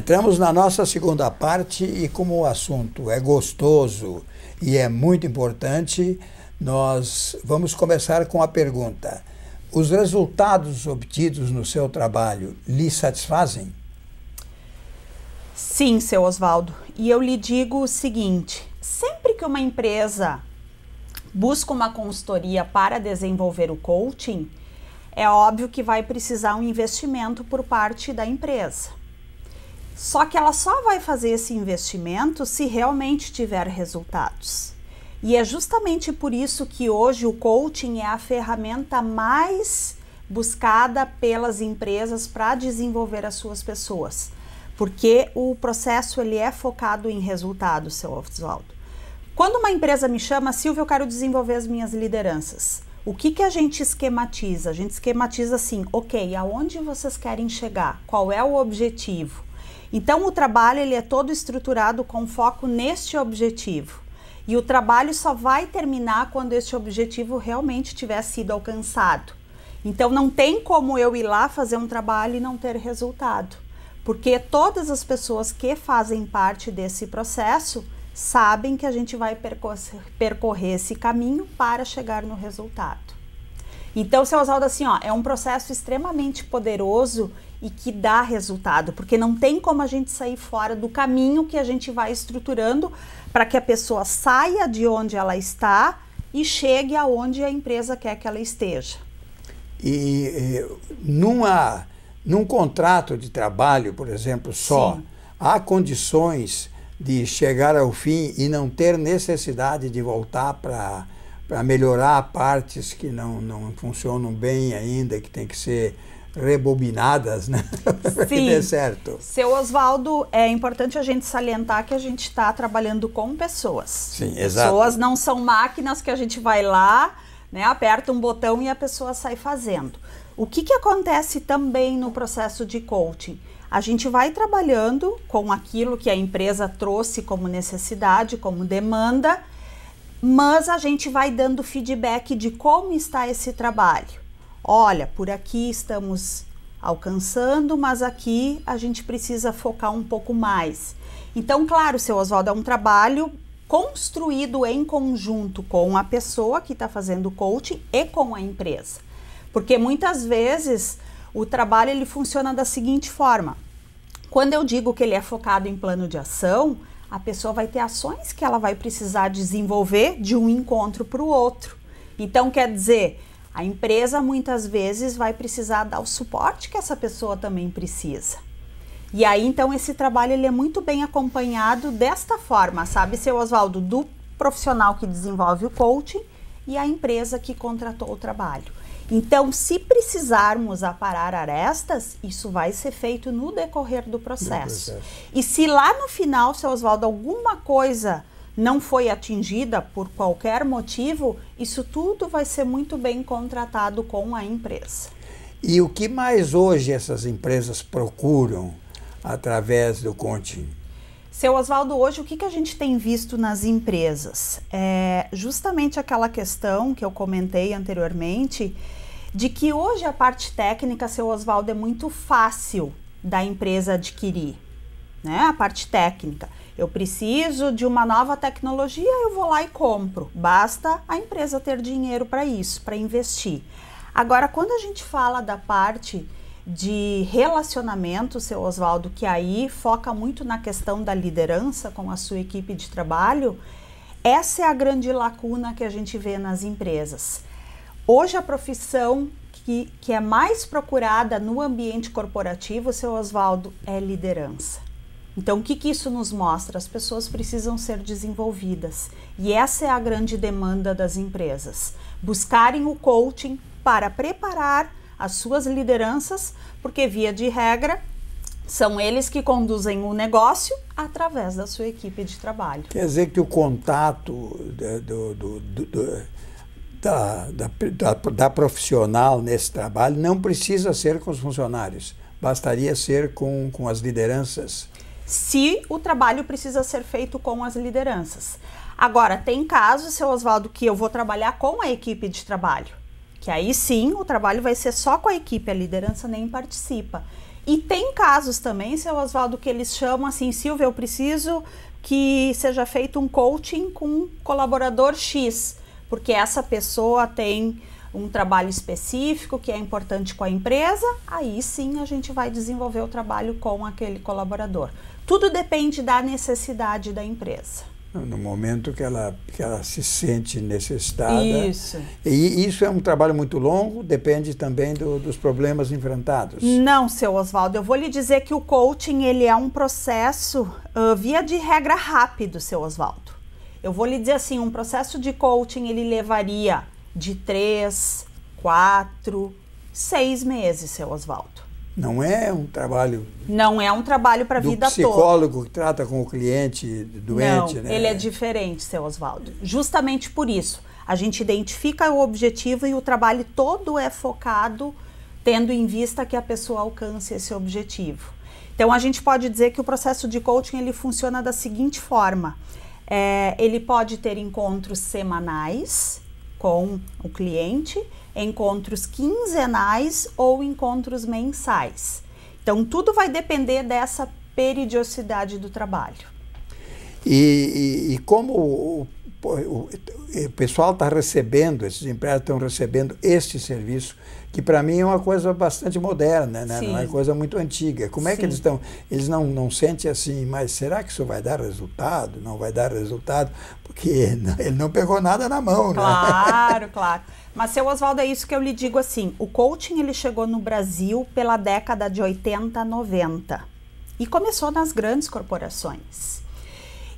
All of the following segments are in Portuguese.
Entramos na nossa segunda parte e como o assunto é gostoso e é muito importante, nós vamos começar com a pergunta: os resultados obtidos no seu trabalho lhe satisfazem? Sim, seu Oswaldo. E eu lhe digo o seguinte: sempre que uma empresa busca uma consultoria para desenvolver o coaching, é óbvio que vai precisar um investimento por parte da empresa. Só que ela só vai fazer esse investimento se realmente tiver resultados. E é justamente por isso que hoje o coaching é a ferramenta mais buscada pelas empresas para desenvolver as suas pessoas, porque o processo ele é focado em resultados, seu Oswaldo. Quando uma empresa me chama, Silvia, eu quero desenvolver as minhas lideranças. O que, que a gente esquematiza? A gente esquematiza assim, ok, aonde vocês querem chegar? Qual é o objetivo? Então o trabalho ele é todo estruturado com foco neste objetivo. E o trabalho só vai terminar quando este objetivo realmente tiver sido alcançado. Então não tem como eu ir lá fazer um trabalho e não ter resultado, porque todas as pessoas que fazem parte desse processo sabem que a gente vai percorrer, esse caminho para chegar no resultado. Então, seu Oswaldo, assim, ó, é um processo extremamente poderoso e que dá resultado, porque não tem como a gente sair fora do caminho que a gente vai estruturando para que a pessoa saia de onde ela está e chegue aonde a empresa quer que ela esteja. E, numa, num contrato de trabalho, por exemplo, só, Sim. há condições de chegar ao fim e não ter necessidade de voltar para para melhorar partes que não, não funcionam bem ainda, que tem que ser rebobinadas, né? para que dê certo. Seu Oswaldo, é importante a gente salientar que a gente está trabalhando com pessoas. Sim, exato. Pessoas não são máquinas que a gente vai lá, né, aperta um botão e a pessoa sai fazendo. O que, que acontece também no processo de coaching? A gente vai trabalhando com aquilo que a empresa trouxe como necessidade, como demanda, mas a gente vai dando feedback de como está esse trabalho. Olha, por aqui estamos alcançando, mas aqui a gente precisa focar um pouco mais. Então, claro, seu Oswaldo, é um trabalho construído em conjunto com a pessoa que está fazendo o coaching e com a empresa. Porque muitas vezes o trabalho ele funciona da seguinte forma: quando eu digo que ele é focado em plano de ação, a pessoa vai ter ações que ela vai precisar desenvolver de um encontro para o outro. Então, quer dizer, a empresa muitas vezes vai precisar dar o suporte que essa pessoa também precisa. E aí, então, esse trabalho ele é muito bem acompanhado desta forma, sabe, seu Oswaldo, do profissional que desenvolve o coaching e a empresa que contratou o trabalho. Então, se precisarmos aparar arestas, isso vai ser feito no decorrer do processo. processo. E se lá no final, seu Oswaldo, alguma coisa não foi atingida por qualquer motivo, isso tudo vai ser muito bem contratado com a empresa. E o que mais hoje essas empresas procuram através do coaching? Seu Oswaldo, hoje o que, que a gente tem visto nas empresas? É justamente aquela questão que eu comentei anteriormente de que hoje a parte técnica, seu Oswaldo, é muito fácil da empresa adquirir, né? A parte técnica. Eu preciso de uma nova tecnologia, eu vou lá e compro. Basta a empresa ter dinheiro para isso, para investir. Agora, quando a gente fala da parte de relacionamento, seu Oswaldo, que aí foca muito na questão da liderança com a sua equipe de trabalho, essa é a grande lacuna que a gente vê nas empresas. Hoje a profissão que, que é mais procurada no ambiente corporativo, seu Oswaldo, é liderança. Então, o que, que isso nos mostra? As pessoas precisam ser desenvolvidas. E essa é a grande demanda das empresas. Buscarem o coaching para preparar as suas lideranças, porque, via de regra, são eles que conduzem o negócio através da sua equipe de trabalho. Quer dizer que o contato do, do, do, da, da, da, da, profissional nesse trabalho não precisa ser com os funcionários, bastaria ser com, com as lideranças. Se o trabalho precisa ser feito com as lideranças. Agora, tem casos, seu Oswaldo, que eu vou trabalhar com a equipe de trabalho, que aí sim o trabalho vai ser só com a equipe, a liderança nem participa. E tem casos também, seu Oswaldo, que eles chamam assim, Silvia, eu preciso que seja feito um coaching com um colaborador X, porque essa pessoa tem um trabalho específico que é importante com a empresa, aí sim a gente vai desenvolver o trabalho com aquele colaborador. Tudo depende da necessidade da empresa. No momento que ela, que ela se sente necessitada. Isso. E isso é um trabalho muito longo, depende também do, dos problemas enfrentados. Não, seu Oswaldo, eu vou lhe dizer que o coaching ele é um processo, uh, via de regra, rápido, seu Oswaldo. Eu vou lhe dizer assim, um processo de coaching ele levaria de três, quatro, seis meses, seu Oswaldo. Não é um trabalho. Não é um trabalho para a vida toda. psicólogo que trata com o cliente doente, Não, né? Ele é diferente, seu Oswaldo. Justamente por isso. A gente identifica o objetivo e o trabalho todo é focado tendo em vista que a pessoa alcance esse objetivo. Então a gente pode dizer que o processo de coaching ele funciona da seguinte forma: é, ele pode ter encontros semanais com o cliente, encontros quinzenais ou encontros mensais. Então, tudo vai depender dessa periodicidade do trabalho. E, e, e como o, o, o pessoal está recebendo, esses empregados estão recebendo este serviço, que para mim é uma coisa bastante moderna, né? não é coisa muito antiga. Como é Sim. que eles estão? Eles não, não sentem assim, mas será que isso vai dar resultado? Não vai dar resultado? Porque ele não pegou nada na mão, claro, né? Claro, Mas, seu Oswaldo, é isso que eu lhe digo assim, o coaching ele chegou no Brasil pela década de 80, 90 e começou nas grandes corporações.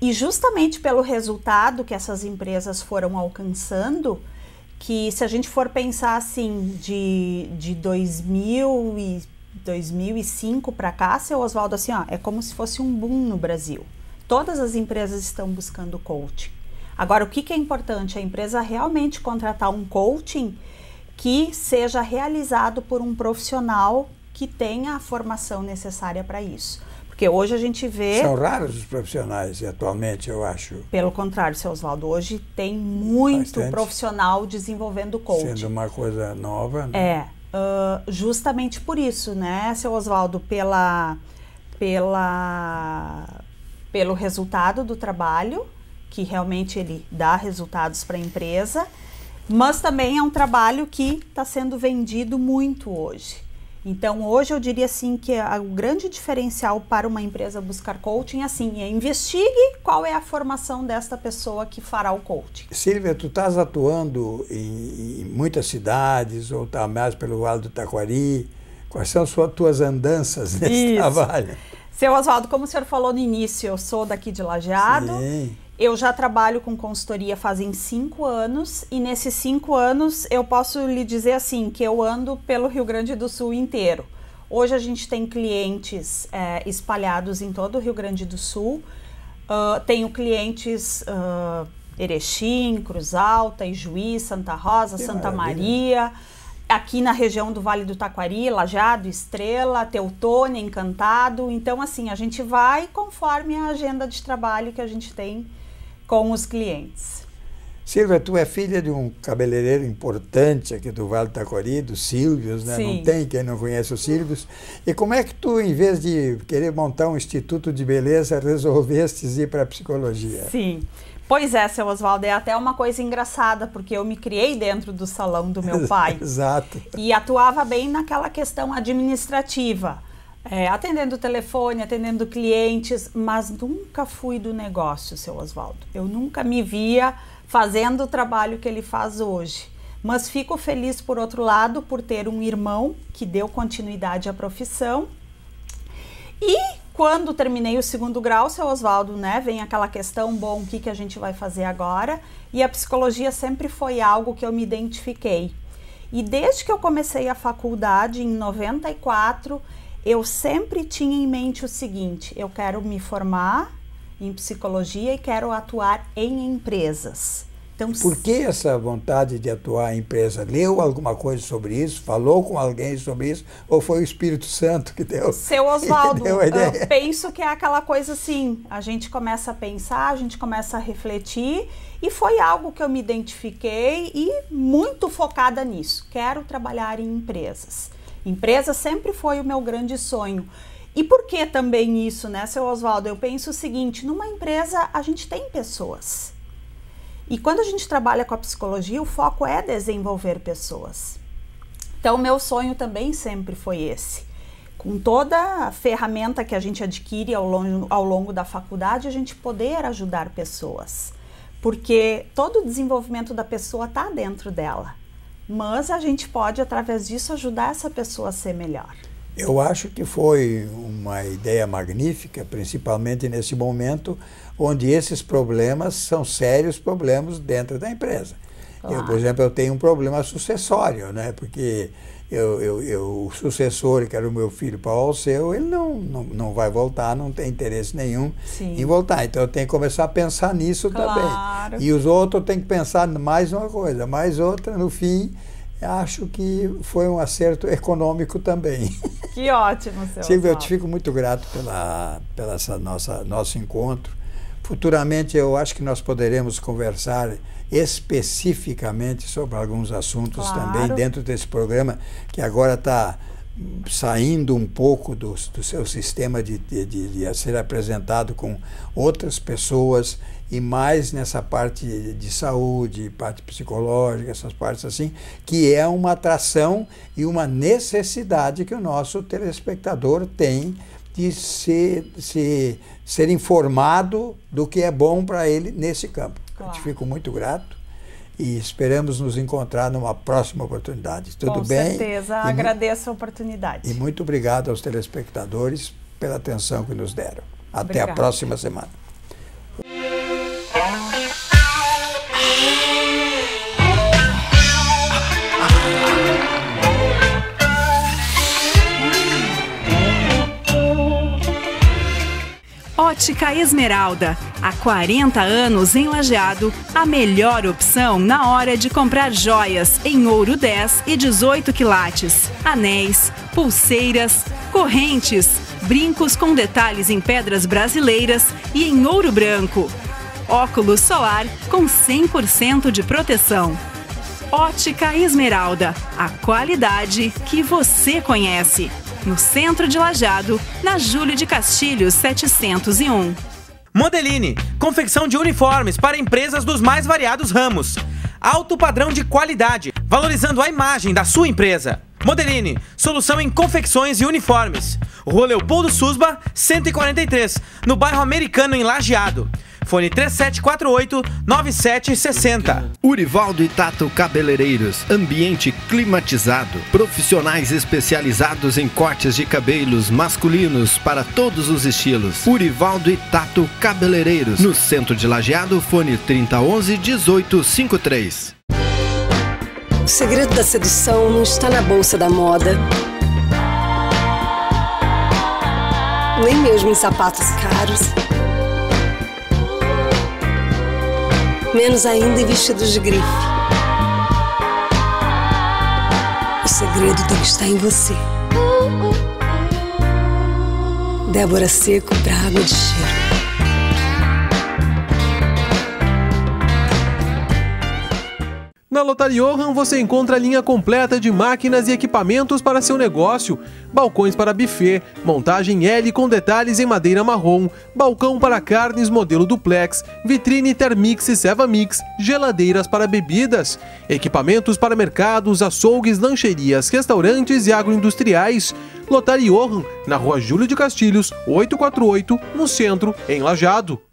E justamente pelo resultado que essas empresas foram alcançando, que se a gente for pensar assim, de, de 2000 e 2005 para cá, seu Oswaldo, assim, ó, é como se fosse um boom no Brasil. Todas as empresas estão buscando coaching. Agora, o que, que é importante? A empresa realmente contratar um coaching que seja realizado por um profissional que tenha a formação necessária para isso. Porque hoje a gente vê. São raros os profissionais atualmente, eu acho. Pelo contrário, seu Oswaldo, hoje tem muito Bastante. profissional desenvolvendo coaching. Sendo uma coisa nova. Né? É. Uh, justamente por isso, né, seu Oswaldo, pela, pela, pelo resultado do trabalho, que realmente ele dá resultados para a empresa, mas também é um trabalho que está sendo vendido muito hoje. Então, hoje eu diria assim que o grande diferencial para uma empresa buscar coaching assim, é investigue qual é a formação desta pessoa que fará o coaching. Silvia, tu estás atuando em, em, muitas cidades ou está mais pelo Vale do Taquari. Quais são as tuas andanças nesse Isso. trabalho? Seu Oswaldo, como o senhor falou no início, eu sou daqui de Lajeado. Sim. Eu já trabalho com consultoria fazem cinco anos e nesses cinco anos eu posso lhe dizer assim que eu ando pelo Rio Grande do Sul inteiro. Hoje a gente tem clientes é, espalhados em todo o Rio Grande do Sul. Uh, tenho clientes uh, Erechim, Cruz Alta, Ijuí, Santa Rosa, que Santa maravilha. Maria. Aqui na região do Vale do Taquari, Lajado, Estrela, Teutônia, Encantado. Então, assim, a gente vai conforme a agenda de trabalho que a gente tem com os clientes. Silvia, tu é filha de um cabeleireiro importante aqui do Vale do Taquari, do Silvios, né? Sim. Não tem quem não conhece o Silvios. E como é que tu, em vez de querer montar um instituto de beleza, resolveste ir para a psicologia? Sim. Pois é, seu Oswaldo, é até uma coisa engraçada, porque eu me criei dentro do salão do meu pai. Exato. E atuava bem naquela questão administrativa é, atendendo o telefone, atendendo clientes, mas nunca fui do negócio, seu Oswaldo. Eu nunca me via fazendo o trabalho que ele faz hoje. Mas fico feliz, por outro lado, por ter um irmão que deu continuidade à profissão. E quando terminei o segundo grau, seu Oswaldo, né, vem aquela questão, bom, o que, que a gente vai fazer agora? E a psicologia sempre foi algo que eu me identifiquei. E desde que eu comecei a faculdade, em 94, eu sempre tinha em mente o seguinte: eu quero me formar em psicologia e quero atuar em empresas. Então, Por que essa vontade de atuar em empresa? Leu alguma coisa sobre isso? Falou com alguém sobre isso? Ou foi o Espírito Santo que deu? Seu Oswaldo, eu penso que é aquela coisa assim: a gente começa a pensar, a gente começa a refletir, e foi algo que eu me identifiquei e muito focada nisso. Quero trabalhar em empresas. Empresa sempre foi o meu grande sonho. E por que também isso, né, seu Oswaldo? Eu penso o seguinte: numa empresa a gente tem pessoas. E quando a gente trabalha com a psicologia, o foco é desenvolver pessoas. Então, meu sonho também sempre foi esse. Com toda a ferramenta que a gente adquire ao longo, ao longo da faculdade, a gente poder ajudar pessoas. Porque todo o desenvolvimento da pessoa está dentro dela mas a gente pode, através disso, ajudar essa pessoa a ser melhor. Eu acho que foi uma ideia magnífica, principalmente nesse momento onde esses problemas são sérios problemas dentro da empresa. Claro. Eu, por exemplo, eu tenho um problema sucessório, né? Porque eu, eu, eu, o sucessor, que era o meu filho Paulo Alceu, ele não, não, não vai voltar, não tem interesse nenhum Sim. em voltar. Então eu tenho que começar a pensar nisso claro. também. E os outros têm que pensar mais uma coisa, mais outra, no fim, acho que foi um acerto econômico também. Que ótimo, seu Silvia, eu te fico muito grato pela, pela essa nossa, nosso encontro. Futuramente eu acho que nós poderemos conversar especificamente sobre alguns assuntos claro. também dentro desse programa que agora está saindo um pouco do, do seu sistema de, de, de, ser apresentado com outras pessoas e mais nessa parte de saúde, parte psicológica, essas partes assim, que é uma atração e uma necessidade que o nosso telespectador tem de ser, ser, ser informado do que é bom para ele nesse campo. Claro. Te fico muito grato e esperamos nos encontrar numa próxima oportunidade. Tudo Com bem? Com certeza, e agradeço a oportunidade. E muito obrigado aos telespectadores pela atenção que nos deram. Até Obrigada. a próxima semana. Ótica Esmeralda. Há 40 anos em Lajeado, a melhor opção na hora de comprar joias em ouro 10 e 18 quilates, anéis, pulseiras, correntes, brincos com detalhes em pedras brasileiras e em ouro branco. Óculos solar com 100% de proteção. Ótica Esmeralda, a qualidade que você conhece no centro de Lajado, na Júlio de Castilhos 701. Modeline, confecção de uniformes para empresas dos mais variados ramos. Alto padrão de qualidade, valorizando a imagem da sua empresa. Modeline, solução em confecções e uniformes. Rua Leopoldo Susba, 143, no bairro Americano, em Lajeado. Fone 3748-9760. Urivaldo e Tato Cabeleireiros. Ambiente climatizado. Profissionais especializados em cortes de cabelos masculinos para todos os estilos. Urivaldo e Tato Cabeleireiros. No centro de Lajeado, fone 3011-1853. O segredo da sedução não está na bolsa da moda. Nem mesmo em sapatos caros menos ainda em vestidos de grife. O segredo que estar em você. Débora Seco para água de cheiro. Na Lotaria Johan você encontra a linha completa de máquinas e equipamentos para seu negócio, balcões para buffet, montagem L com detalhes em madeira marrom, balcão para carnes modelo duplex, vitrine Thermix e Sevamix, geladeiras para bebidas, equipamentos para mercados, açougues, lancherias, restaurantes e agroindustriais. Lotaria Johan, na rua Júlio de Castilhos, 848, no centro, em Lajado.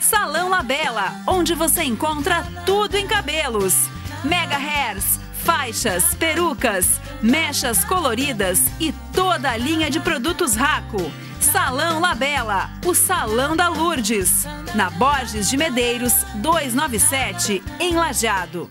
Salão Labela, onde você encontra tudo em cabelos mega hairs, faixas, perucas, mechas coloridas e toda a linha de produtos Raco. Salão Labela, o Salão da Lourdes, na Borges de Medeiros 297, em Lajado.